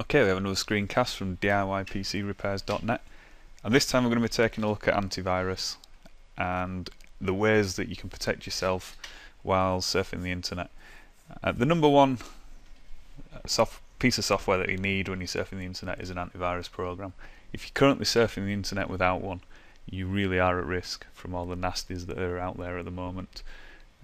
Okay, we have another screencast from DIYPCRepairs.net and this time we're going to be taking a look at antivirus and the ways that you can protect yourself while surfing the internet. Uh, the number one uh, soft piece of software that you need when you're surfing the internet is an antivirus program. If you're currently surfing the internet without one, you really are at risk from all the nasties that are out there at the moment.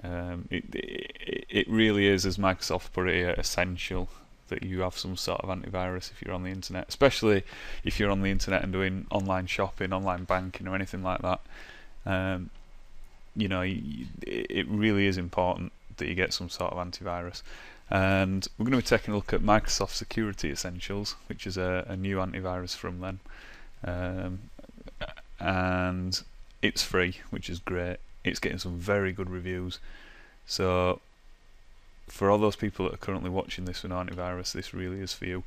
Um, it, it, it really is, as Microsoft put it, essential that you have some sort of antivirus if you're on the internet, especially if you're on the internet and doing online shopping, online banking, or anything like that. Um, you know, it really is important that you get some sort of antivirus. And we're going to be taking a look at Microsoft Security Essentials, which is a, a new antivirus from them. Um, and it's free, which is great. It's getting some very good reviews. So for all those people that are currently watching this with antivirus, this really is for you.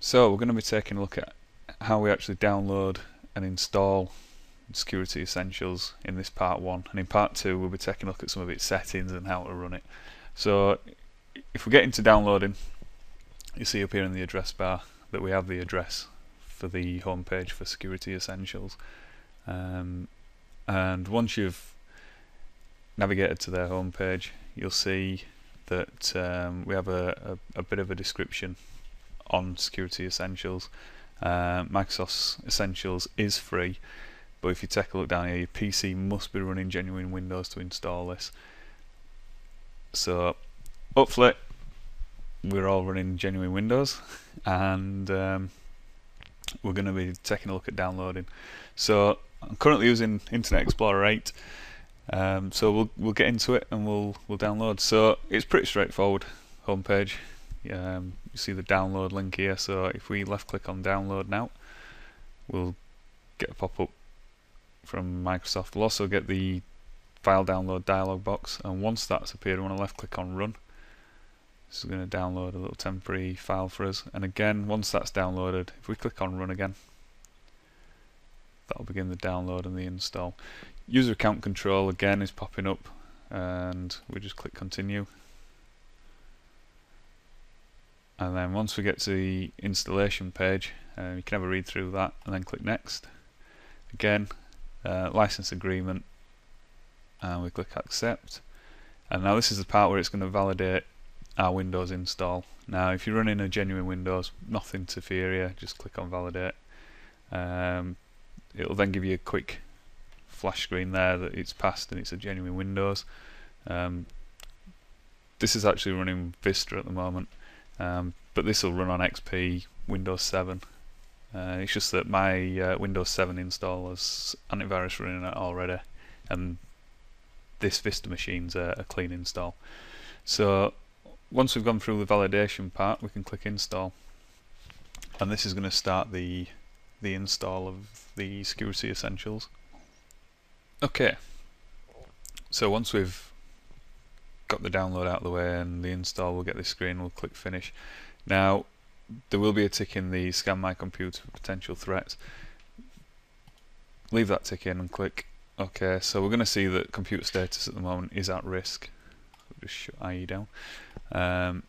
So we're going to be taking a look at how we actually download and install Security Essentials in this part 1 and in part 2 we'll be taking a look at some of its settings and how to run it. So if we get into downloading you see up here in the address bar that we have the address for the homepage for Security Essentials um, and once you've navigated to their homepage you'll see that um, we have a, a, a, bit of a description on Security Essentials. Uh, Microsoft Essentials is free, but if you take a look down here, your PC must be running genuine Windows to install this. So, hopefully, we're all running genuine Windows, and um, we're going to be taking a look at downloading. So, I'm currently using Internet Explorer 8. Um, so we'll we'll get into it and we'll we'll download. So it's pretty straightforward homepage. Um, you see the download link here. So if we left click on download now, we'll get a pop up from Microsoft. We'll also get the file download dialog box, and once that's appeared, we want to left click on run. This is going to download a little temporary file for us. And again, once that's downloaded, if we click on run again, that'll begin the download and the install. User account control again is popping up and we just click continue. And then once we get to the installation page uh, you can have a read through that and then click next. Again uh, license agreement and we click accept. And now this is the part where it's going to validate our Windows install. Now if you're running a genuine Windows nothing to fear here just click on validate. Um, it'll then give you a quick flash screen there that it's passed and it's a genuine Windows. Um, this is actually running Vista at the moment, um, but this will run on XP Windows 7. Uh, it's just that my uh, Windows 7 install has antivirus running it already, and this Vista machine's a, a clean install. So once we've gone through the validation part, we can click install, and this is going to start the the install of the security essentials. Okay, so once we've got the download out of the way and the install, we'll get this screen, we'll click finish. Now, there will be a tick in the scan my computer for potential threats. Leave that tick in and click OK. So we're going to see that computer status at the moment is at risk. We'll just shut IE down. Um,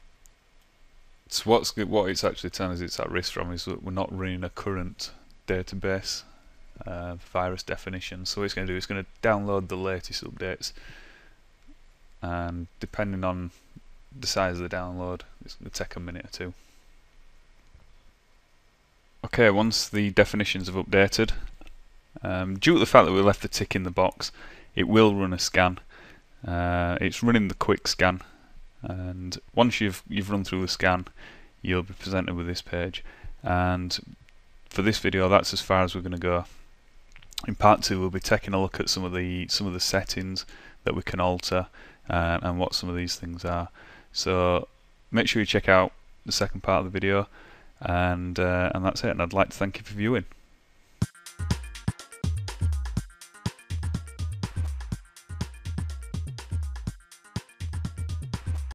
so what's what it's actually telling us it's at risk from is that we're not running a current database uh, virus definition. So what it's going to do is going to download the latest updates, and depending on the size of the download, it's going to take a minute or two. Okay, once the definitions have updated, um, due to the fact that we left the tick in the box, it will run a scan. Uh, it's running the quick scan, and once you've you've run through the scan, you'll be presented with this page. And for this video, that's as far as we're going to go. In part two, we'll be taking a look at some of the some of the settings that we can alter uh, and what some of these things are. So make sure you check out the second part of the video, and uh, and that's it. And I'd like to thank you for viewing.